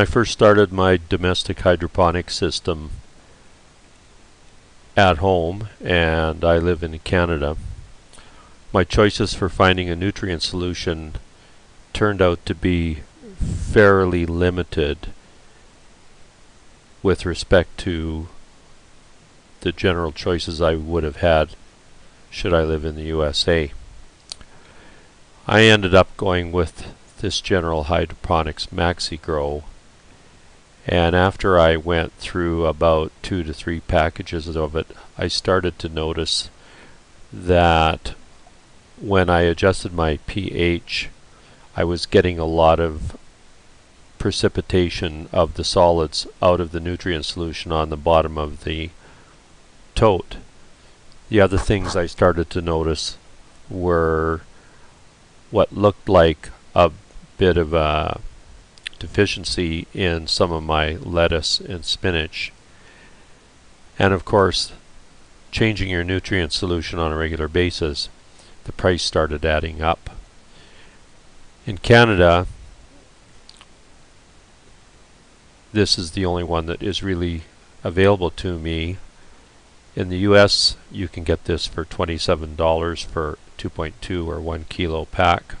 I first started my domestic hydroponic system at home, and I live in Canada, my choices for finding a nutrient solution turned out to be fairly limited with respect to the general choices I would have had should I live in the USA. I ended up going with this General Hydroponics MaxiGro and after I went through about two to three packages of it I started to notice that when I adjusted my pH I was getting a lot of precipitation of the solids out of the nutrient solution on the bottom of the tote. The other things I started to notice were what looked like a bit of a deficiency in some of my lettuce and spinach. And of course, changing your nutrient solution on a regular basis, the price started adding up. In Canada, this is the only one that is really available to me. In the US, you can get this for $27 for 2.2 or 1 kilo pack.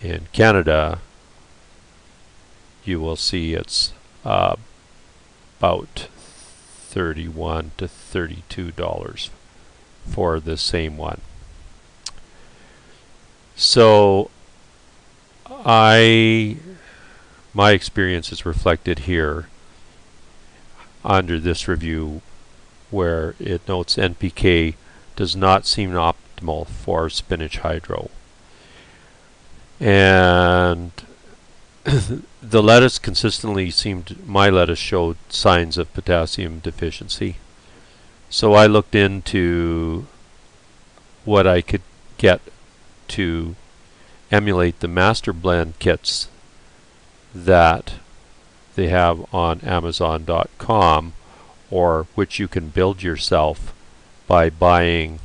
In Canada, you will see it's uh, about 31 to 32 dollars for the same one. So I my experience is reflected here under this review where it notes NPK does not seem optimal for spinach hydro. And the lettuce consistently seemed, my lettuce showed signs of potassium deficiency. So I looked into what I could get to emulate the Masterblend kits that they have on Amazon.com or which you can build yourself by buying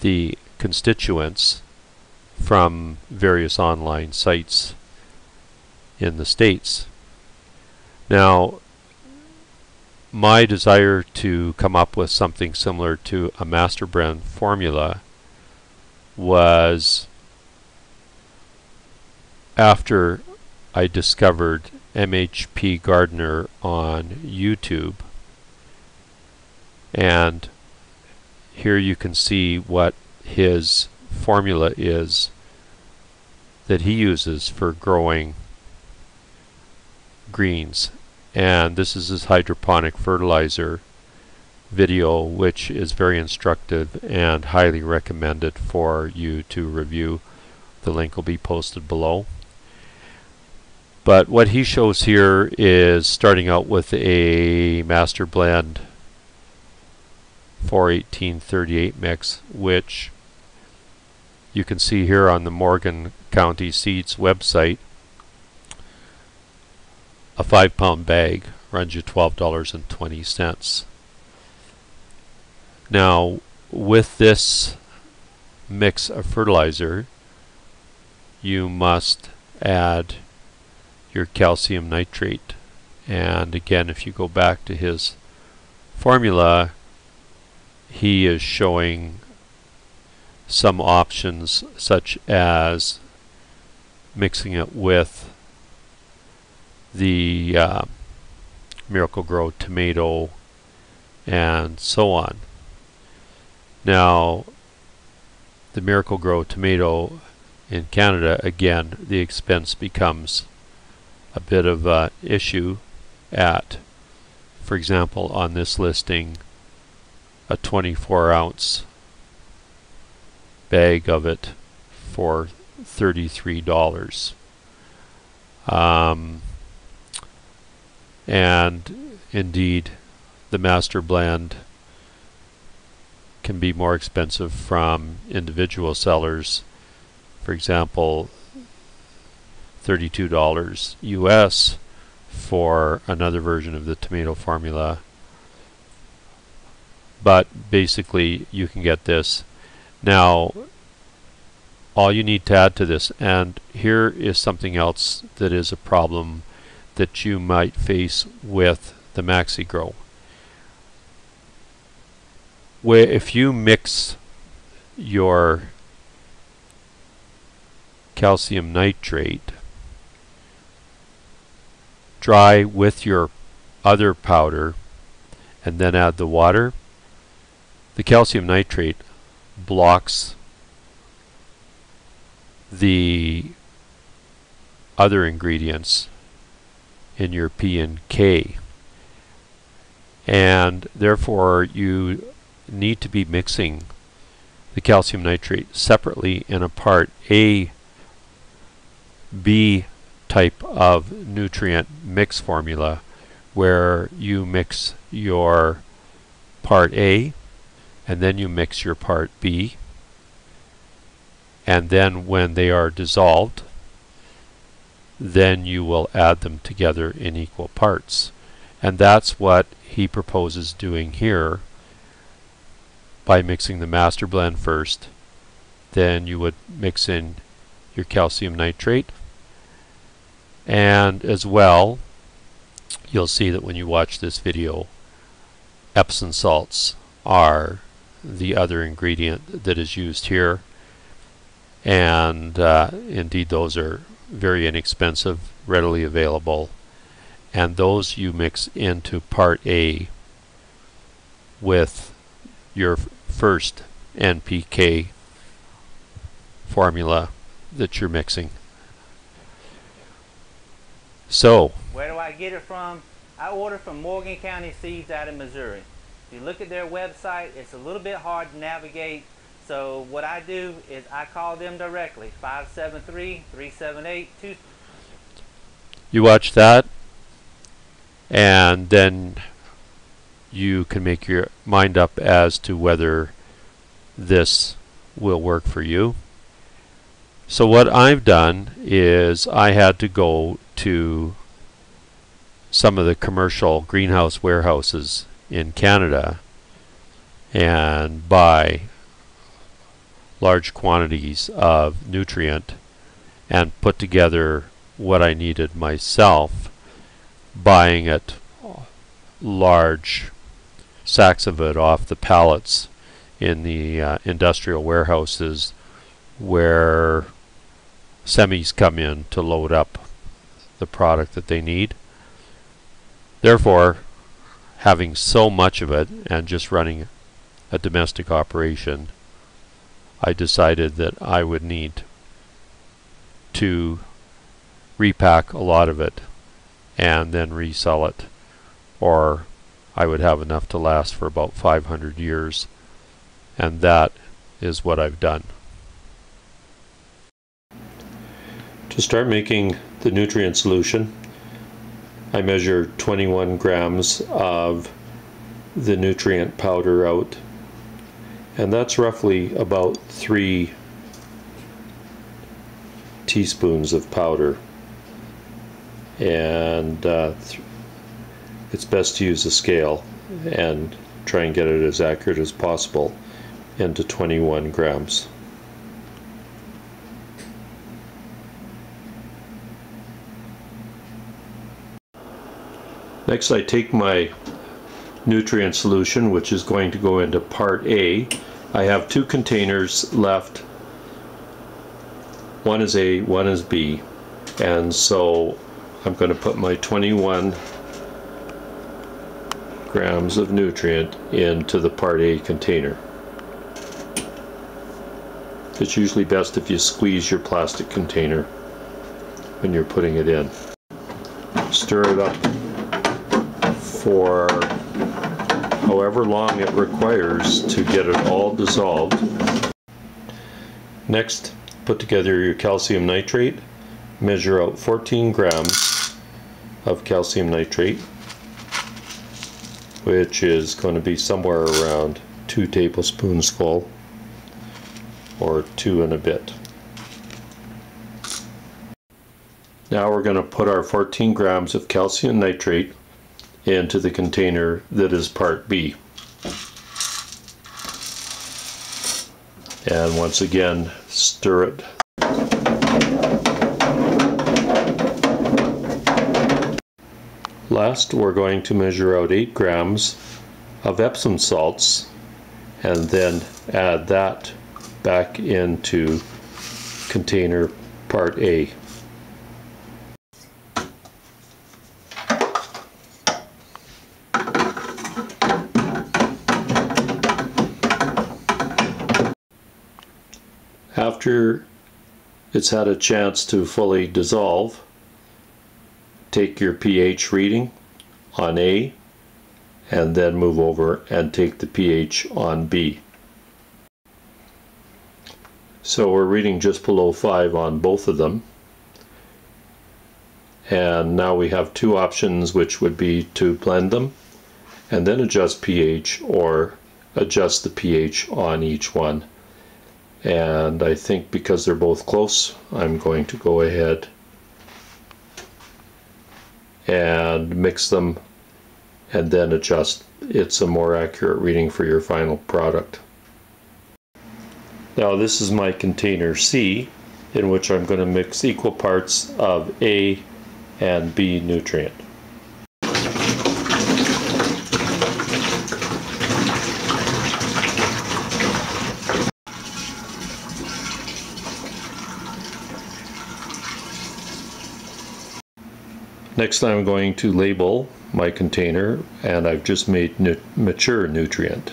the constituents from various online sites in the States. Now, my desire to come up with something similar to a Masterblend formula was after I discovered MHPgardener on YouTube. And here you can see what his formula is that he uses for growing greens. And this is his hydroponic fertilizer video, which is very instructive and highly recommended for you to review. The link will be posted below. But what he shows here is starting out with a Masterblend 41838 mix, which you can see here on the Morgan County Seeds website. A five pound bag runs you $12.20. Now, with this mix of fertilizer, you must add your calcium nitrate. And again, if you go back to his formula, he is showing some options such as mixing it with the uh, Miracle-Gro tomato and so on. Now, the Miracle-Gro tomato in Canada, again, the expense becomes a bit of an issue at, for example, on this listing, a 24 ounce bag of it for $33. Um, and indeed, the Masterblend can be more expensive from individual sellers. For example, $32 US for another version of the tomato formula. But basically, you can get this. Now, all you need to add to this. And here is something else that is a problem that you might face with the MaxiGro. Where if you mix your calcium nitrate dry with your other powder and then add the water, the calcium nitrate blocks the other ingredients in your P and K. And therefore you need to be mixing the calcium nitrate separately in a part A B type of nutrient mix formula where you mix your part A and then you mix your part B and then when they are dissolved then you will add them together in equal parts. And that's what he proposes doing here by mixing the Masterblend first. Then you would mix in your calcium nitrate. And as well you'll see that when you watch this video Epsom salts are the other ingredient that is used here. And uh, indeed those are very inexpensive readily available and those you mix into part A with your first NPK formula that you're mixing. So, where do I get it from? I order from Morgan County Seeds out of Missouri. If you look at their website, it's a little bit hard to navigate so what I do is I call them directly, 573-378-2. You watch that and then you can make your mind up as to whether this will work for you. So what I've done is I had to go to some of the commercial greenhouse warehouses in Canada and buy large quantities of nutrient and put together what I needed myself, buying it large sacks of it off the pallets in the uh, industrial warehouses where semis come in to load up the product that they need. Therefore, having so much of it and just running a domestic operation I decided that I would need to repack a lot of it and then resell it or I would have enough to last for about 500 years and that is what I've done. To start making the nutrient solution I measure 21 grams of the nutrient powder out and that's roughly about three teaspoons of powder and uh, it's best to use a scale and try and get it as accurate as possible into 21 grams. Next I take my nutrient solution which is going to go into part A I have two containers left. One is A, one is B. And so I'm going to put my 21 grams of nutrient into the part A container. It's usually best if you squeeze your plastic container when you're putting it in. Stir it up for however long it requires to get it all dissolved. Next, put together your calcium nitrate. Measure out 14 grams of calcium nitrate, which is going to be somewhere around 2 tablespoons full, or 2 and a bit. Now we're going to put our 14 grams of calcium nitrate into the container that is part B. And once again, stir it. Last, we're going to measure out 8 grams of Epsom salts and then add that back into container part A. After it's had a chance to fully dissolve, take your pH reading on A and then move over and take the pH on B. So we're reading just below 5 on both of them. And now we have two options which would be to blend them and then adjust pH or adjust the pH on each one. And I think because they're both close, I'm going to go ahead and mix them and then adjust. It's a more accurate reading for your final product. Now this is my container C in which I'm going to mix equal parts of A and B nutrient. Next I'm going to label my container and I've just made nu mature nutrient.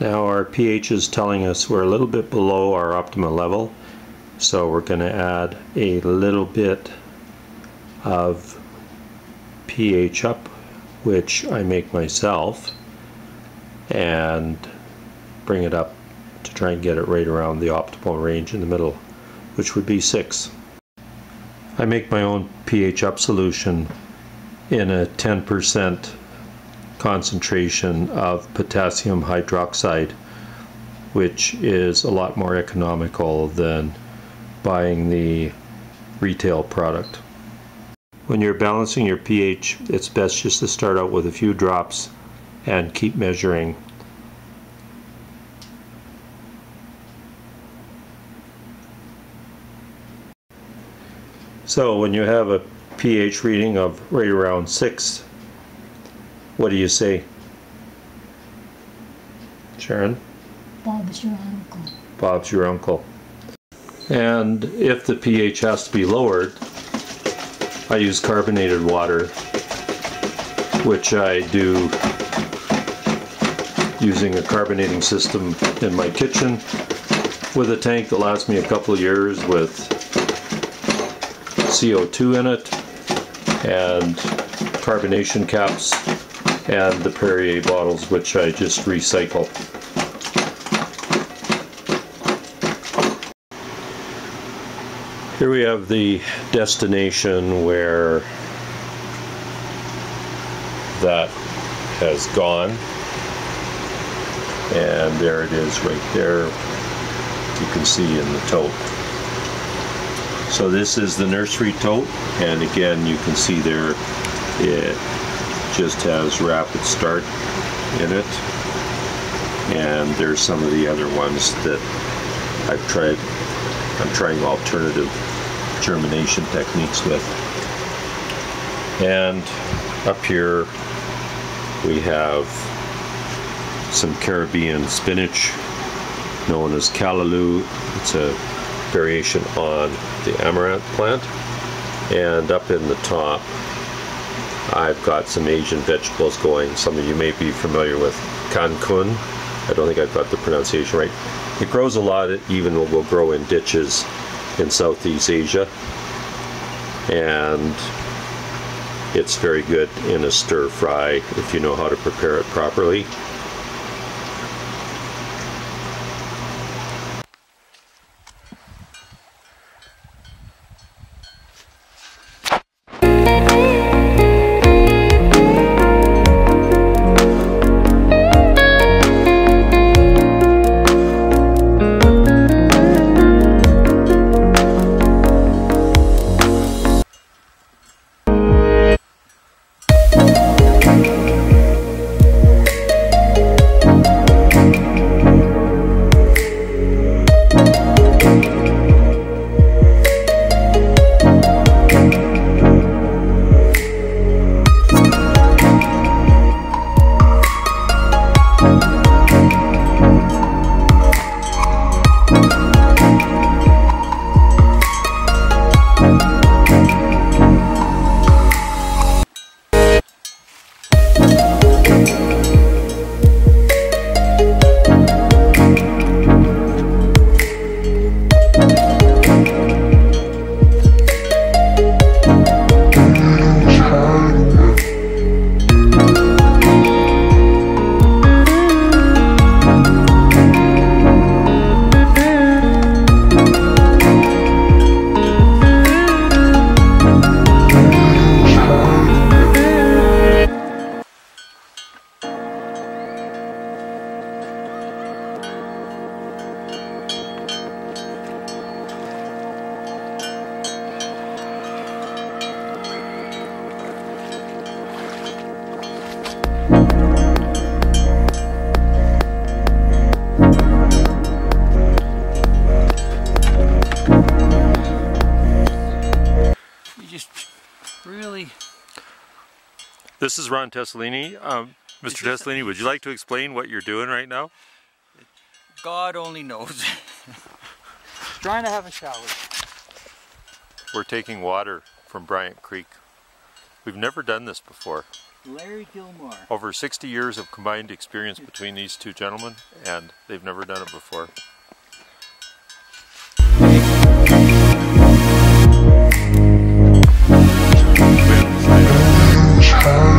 Now our pH is telling us we're a little bit below our optimal level so we're going to add a little bit of pH up which I make myself and bring it up try and get it right around the optimal range in the middle which would be 6. I make my own pH up solution in a 10% concentration of potassium hydroxide, which is a lot more economical than buying the retail product. When you're balancing your pH, it's best just to start out with a few drops and keep measuring. So when you have a pH reading of right around 6, what do you say? Sharon? Bob's your uncle. Bob's your uncle. And if the pH has to be lowered, I use carbonated water, which I do using a carbonating system in my kitchen with a tank that lasts me a couple of years with CO2 in it and carbonation caps and the Perrier bottles which I just recycle. Here we have the destination where that has gone and there it is right there you can see in the tote. So this is the nursery tote and again you can see there it just has rapid start in it. And there's some of the other ones that I've tried I'm trying alternative germination techniques with. And up here we have some Caribbean spinach known as callaloo it's a variation on the amaranth plant and up in the top I've got some Asian vegetables going. Some of you may be familiar with kangkong. I don't think I've got the pronunciation right. It grows a lot, it even will grow in ditches in Southeast Asia. And it's very good in a stir fry if you know how to prepare it properly. This is Ron Tessalini. Um, Mr. Tessalini, would you like to explain what you're doing right now? God only knows. Trying to have a shower. We're taking water from Bryant Creek. We've never done this before. Larry Gilmore. Over 60 years of combined experience between these two gentlemen, and they've never done it before. Child